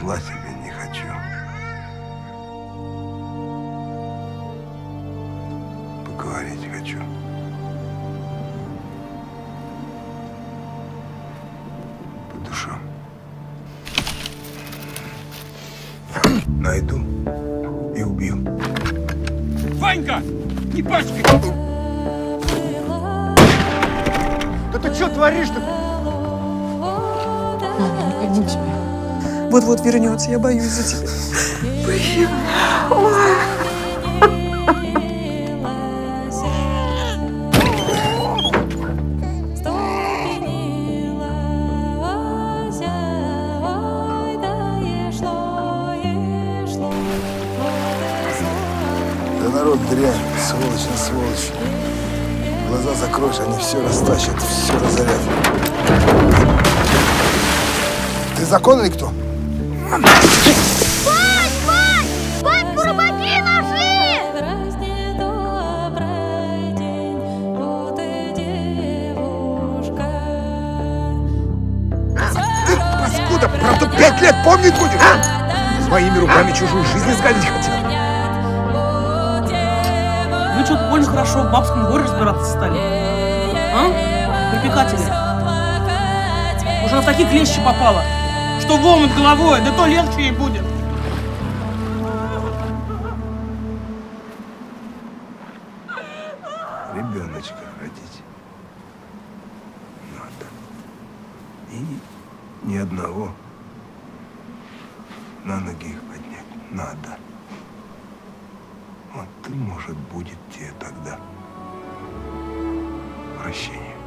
зла тебе не хочу. Поговорить хочу. По душам. Найду и убью. Ванька! Не пачкай! Да ты что творишь-то? Мама, не тебя. Вот-вот вернется, я боюсь за тебя. Да народ дрянь, сволочь на сволочь. Глаза закроешь, они все растащат, все разорят. Ты законный кто? Батьку рыбаки нашли! Ты, паскуда, пять лет помнить будешь, а? Своими руками чужую жизнь изгадить хотел. Вы что-то больно хорошо в бабском горе разбираться стали. А? Припекатели. Уже она в такие клещи попала, что в омут головой, да то легче ей будет. Ребеночка родить. Надо. И ни одного на ноги их поднять надо. Вот ты, может, будет тебе тогда прощение.